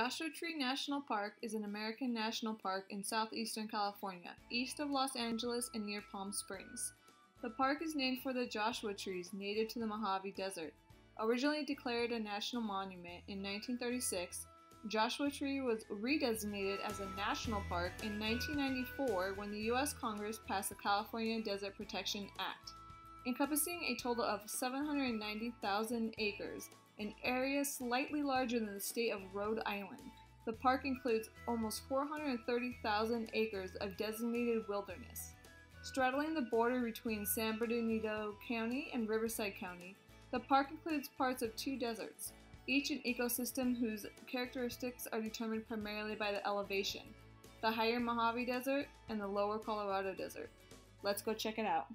Joshua Tree National Park is an American national park in southeastern California, east of Los Angeles and near Palm Springs. The park is named for the Joshua trees native to the Mojave Desert. Originally declared a national monument in 1936, Joshua Tree was redesignated as a national park in 1994 when the U.S. Congress passed the California Desert Protection Act, encompassing a total of 790,000 acres an area slightly larger than the state of Rhode Island. The park includes almost 430,000 acres of designated wilderness. Straddling the border between San Bernardino County and Riverside County, the park includes parts of two deserts, each an ecosystem whose characteristics are determined primarily by the elevation the higher Mojave Desert and the lower Colorado Desert. Let's go check it out.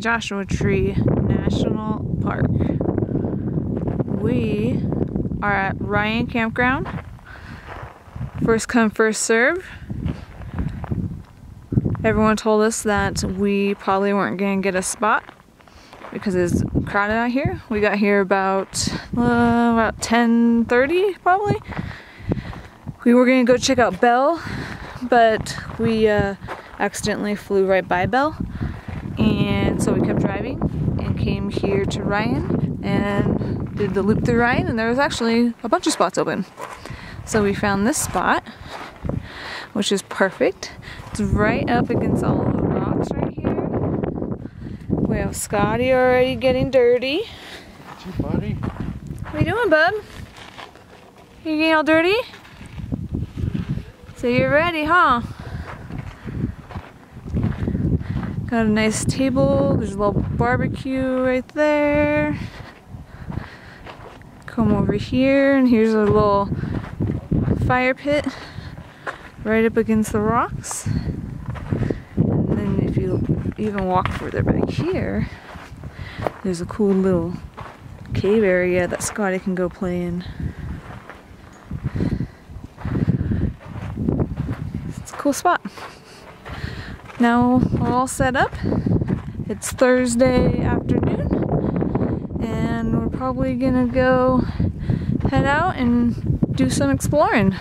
Joshua Tree National Park. We are at Ryan Campground. First come, first serve. Everyone told us that we probably weren't going to get a spot because it's crowded out here. We got here about uh, about 10:30 probably. We were going to go check out Belle, but we uh, accidentally flew right by Belle and so we kept driving and came here to Ryan and did the loop through Ryan and there was actually a bunch of spots open. So we found this spot, which is perfect. It's right up against all the rocks right here. We have Scotty already getting dirty. Hey, buddy. What are you doing, bub? You getting all dirty? So you're ready, huh? Got a nice table. There's a little barbecue right there. Come over here, and here's a little fire pit right up against the rocks. And then if you even walk further back here, there's a cool little cave area that Scotty can go play in. It's a cool spot. Now we're all set up. It's Thursday afternoon and we're probably gonna go head out and do some exploring.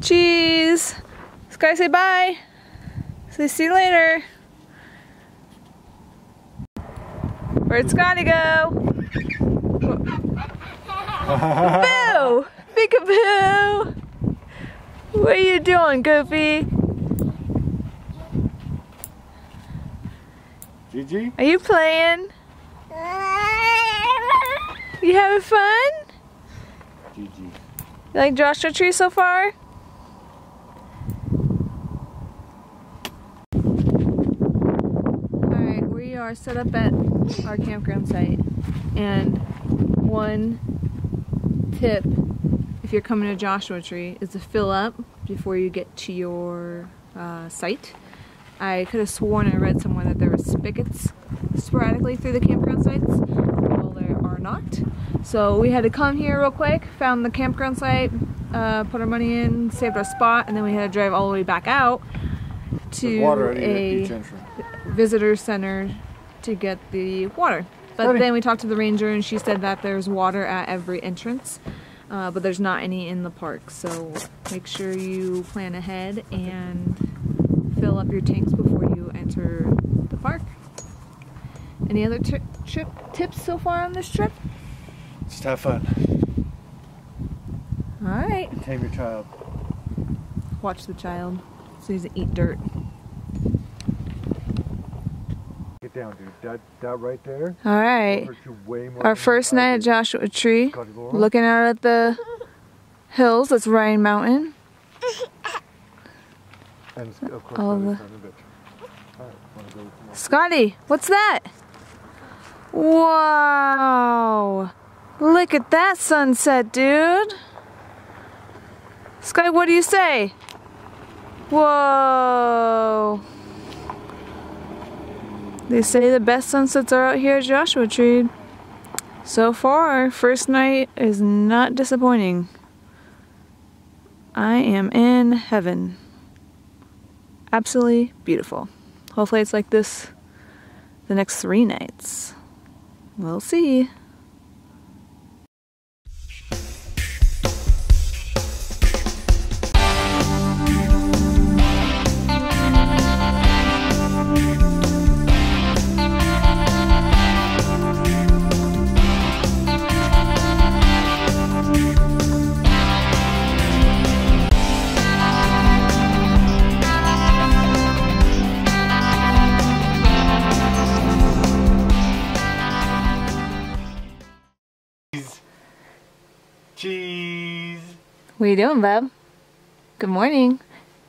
Cheese! Sky say bye! Say see you later! Where'd Scotty go? Boo! Peekaboo! What are you doing, Goofy? Gigi? Are you playing? You having fun? Gigi. You like Joshua Tree so far? Alright, we are set up at our campground site. And one tip if you're coming to Joshua Tree is to fill up before you get to your uh, site. I could have sworn I read somewhere that there spigots sporadically through the campground sites. Well, there are not. So we had to come here real quick, found the campground site, uh, put our money in, saved our spot, and then we had to drive all the way back out to a visitor center to get the water. But then we talked to the ranger and she said that there's water at every entrance. Uh, but there's not any in the park, so make sure you plan ahead and fill up your tanks before you enter park. Any other trip tips so far on this trip? Just have fun. All right. Tame your child. Watch the child so he doesn't eat dirt. Get down, dude. That, that right there. All right. Our first night at Joshua Tree. Looking out at the hills. That's Ryan Mountain. And of course, All the... Scotty, what's that? Wow! Look at that sunset, dude! Sky, what do you say? Whoa! They say the best sunsets are out here at Joshua Tree. So far, first night is not disappointing. I am in heaven. Absolutely beautiful. Hopefully it's like this the next three nights. We'll see. What are you doing, bub? Good morning.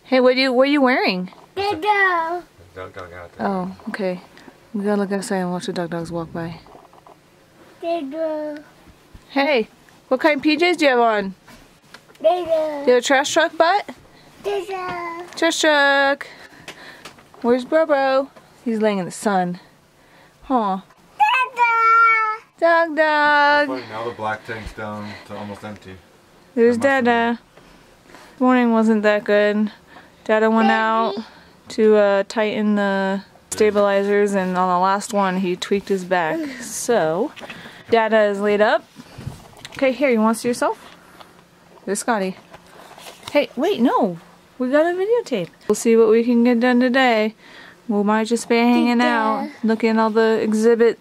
Hey, what are you what are you wearing? Don't go out there. Oh, okay. We gotta look outside and watch the dog dogs walk by. Hey, what kind of PJs do you have on? Do you have a trash truck butt? Trash truck. Where's Bro Bro? He's laying in the sun. Huh. Dog dog. Funny, now the black tank's down to almost empty. There's must have Dada. Morning wasn't that good. Dada went out to uh, tighten the stabilizers and on the last one he tweaked his back. So, Dada is laid up. Okay, here, you want to see yourself? There's Scotty. Hey, wait, no. We got a videotape. We'll see what we can get done today. We might just be hanging out, looking at all the exhibit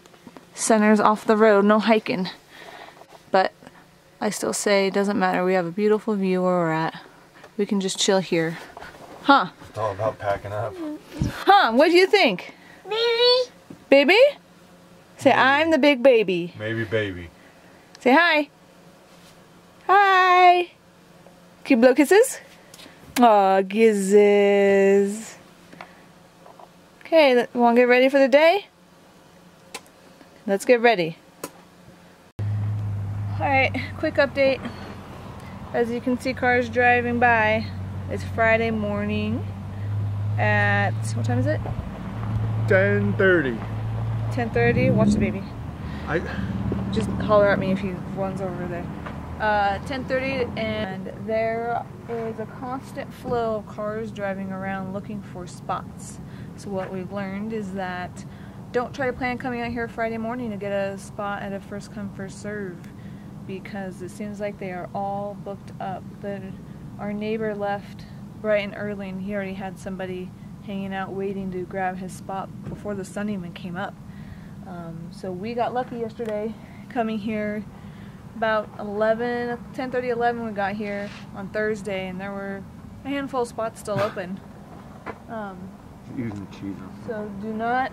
centers off the road, no hiking. But I still say it doesn't matter. We have a beautiful view where we're at. We can just chill here. Huh? It's all about packing up. Huh? What do you think? Baby. Baby? Say, I'm the big baby. Maybe baby. Say hi. Hi. Can you blow kisses? Aw, kisses. Okay, let- wanna get ready for the day? Let's get ready. Alright, quick update. As you can see cars driving by. It's Friday morning at, what time is it? 10:30. 10.30. Watch the baby. I. just holler at me if he runs over there. Uh, 10:30, and there is a constant flow of cars driving around looking for spots. So what we've learned is that don't try to plan coming out here Friday morning to get a spot at a first come first serve because it seems like they are all booked up. The, our neighbor left bright and early, and he already had somebody hanging out waiting to grab his spot before the sun even came up. Um, so we got lucky yesterday coming here about 11, 10 11 we got here on Thursday, and there were a handful of spots still open. Um, so do not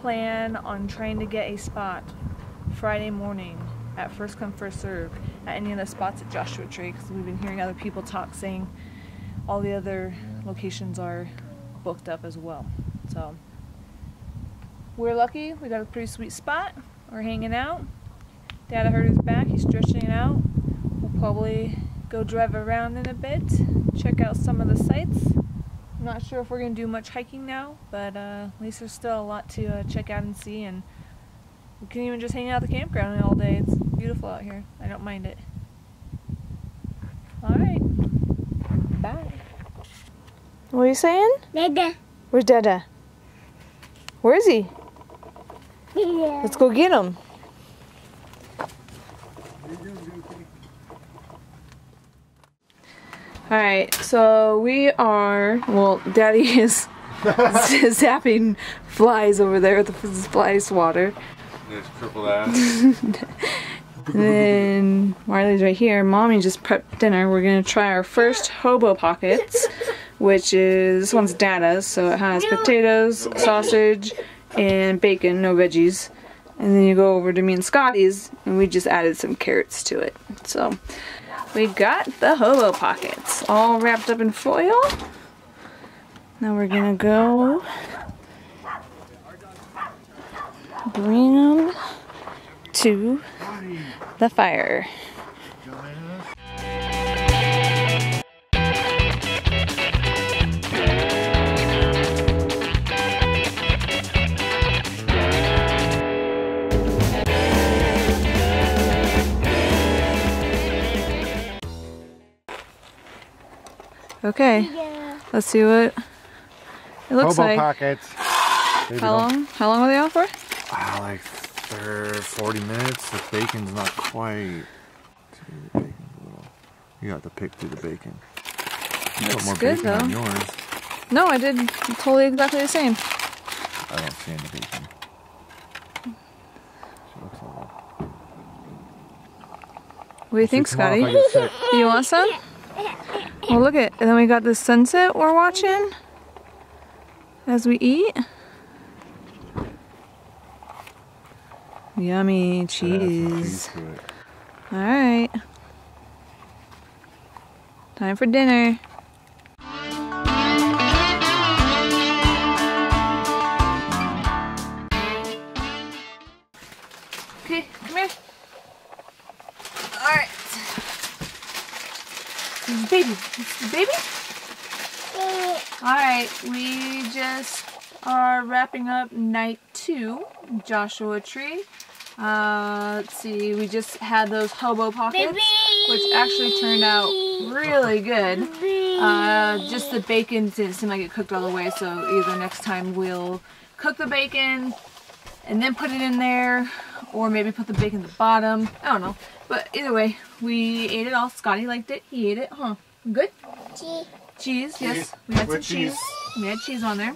plan on trying to get a spot Friday morning at first come first serve at any of the spots at Joshua Tree because we've been hearing other people talk saying all the other locations are booked up as well. So we're lucky. We got a pretty sweet spot. We're hanging out. Dada hurt his back. He's stretching it out. We'll probably go drive around in a bit, check out some of the sights. I'm not sure if we're going to do much hiking now, but uh, at least there's still a lot to uh, check out and see. And we can even just hang out at the campground all day. It's beautiful out here. I don't mind it. Alright. Bye. What are you saying? Dada. Where's Dada? Where is he? Yeah. Let's go get him. All right, so we are. Well, Daddy is zapping flies over there with the fly swatter. This crippled ass. And then Marley's right here. Mommy just prepped dinner. We're gonna try our first hobo pockets, which is this one's Dada's, so it has potatoes, sausage, and bacon, no veggies. And then you go over to me and Scotty's, and we just added some carrots to it. So we got the hobo pockets all wrapped up in foil. Now we're gonna go Bring them to the fire. Okay, Yeah. let's see what it looks Hobo like. pockets. How long? How long were they out for? Like thir- 40 minutes. The bacon's not quite. See, the bacon's a little. You have to pick through the bacon. You Looks more good, though. yours. No, I did totally exactly the same. I don't see any bacon. So it looks a little- What do you think, See, come on, Scotty? if I get sick. You want some? Well, look at, and then we got the sunset we're watching as we eat. Yummy cheese cheese. to it. All right. Time for dinner. Okay, come here. All right. Baby. Baby. All right, we just are wrapping up night two, Joshua Tree. Uh, let's see, we just had those hobo pockets, which actually turned out really good. Uh, just the bacon didn't seem like it cooked all the way, so either next time we'll cook the bacon and then put it in there, or maybe put the bacon at the bottom. I don't know. But either way, we ate it all. Scotty liked it. He ate it. Huh? Good? Cheese, Cheese, yes. We had some cheese. cheese. We had cheese on there.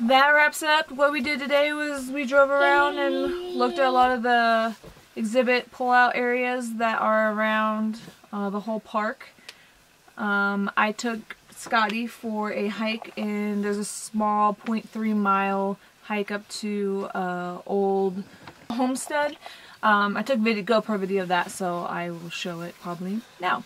That wraps up what we did today was we drove around and looked at a lot of the exhibit pull-out areas that are around uh, the whole park. Um, I took Scotty for a hike and there's a small 0.3 mile hike up to uh, old homestead. Um, I took video, GoPro video of that so I will show it probably now.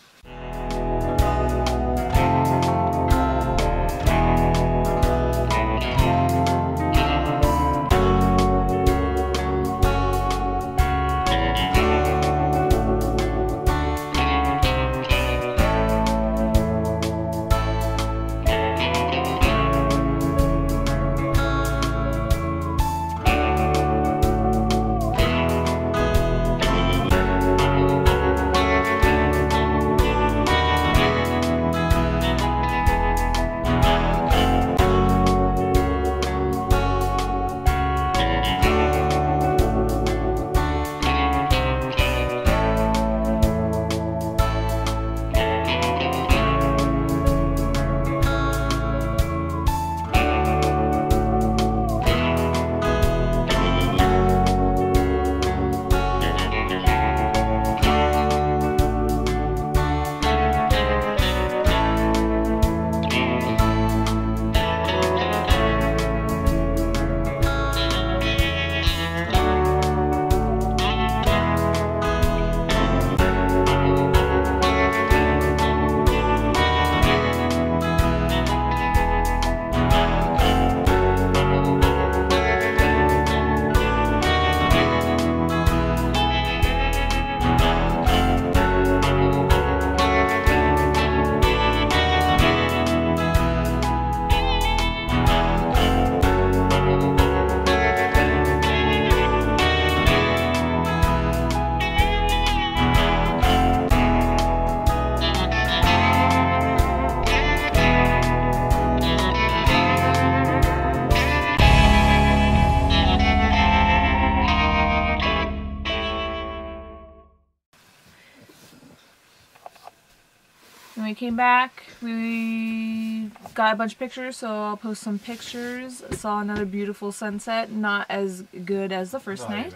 Back, we got a bunch of pictures, so I'll post some pictures. Saw another beautiful sunset, not as good as the first Not night,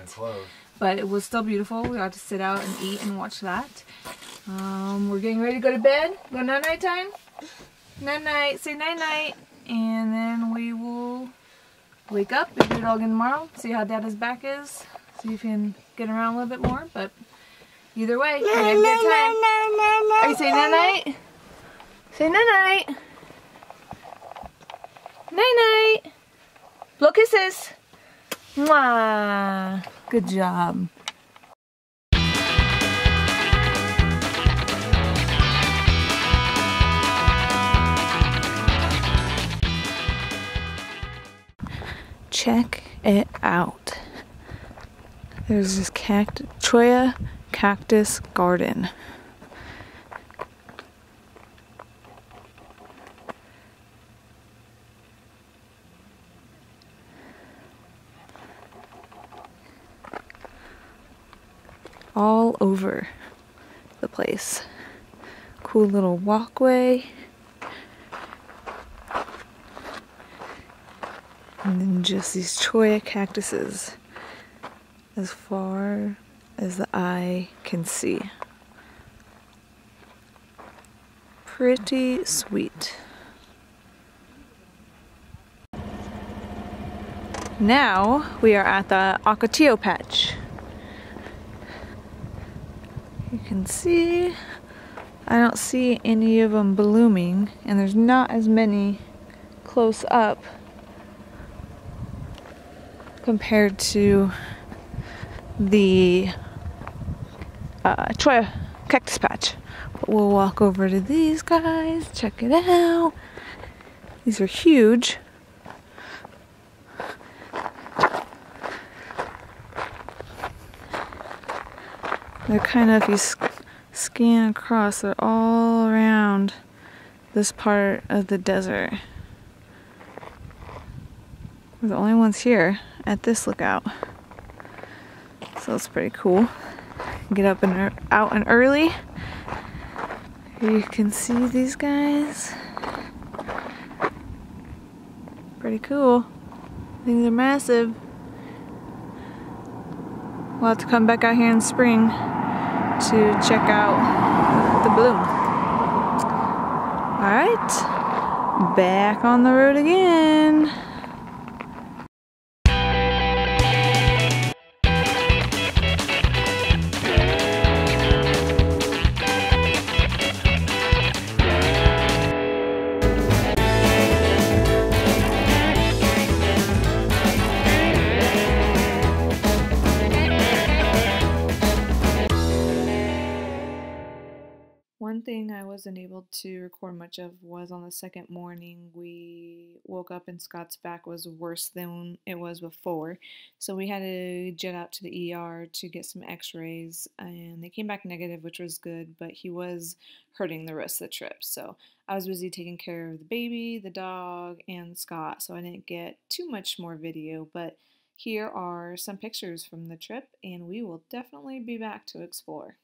but it was still beautiful. We got to sit out and eat and watch that. Um, we're getting ready to go to bed. Go night night time. Night night. Say night night, and then we will wake up and do it all again tomorrow. See how Dada's back is. See if he can get around a little bit more. But either way, we had a good time. Are you saying night night? Say night night. Night night. Blow kisses. Mwah. Good job. Check it out. There's this cact Cholla cactus garden. all over the place. Cool little walkway. And then just these cholla cactuses as far as the eye can see. Pretty sweet. Now we are at the Ocotillo patch. You can see, I don't see any of them blooming, and there's not as many close up compared to the uh, Cholla cactus patch. But we'll walk over to these guys, check it out. These are huge. They're kind of, if you scan across, they're all around this part of the desert. We're the only ones here at this lookout. So it's pretty cool. Get up and out and early. You can see these guys. Pretty cool. Things are massive. We'll have to come back out here in spring to check out the bloom. Alright, back on the road again. Much of was on the second morning. We woke up and Scott's back was worse than it was before. So we had to jet out to the ER to get some x rays, and they came back negative, which was good, but he was hurting the rest of the trip. So I was busy taking care of the baby, the dog, and Scott, so I didn't get too much more video, but here are some pictures from the trip, and we will definitely be back to explore.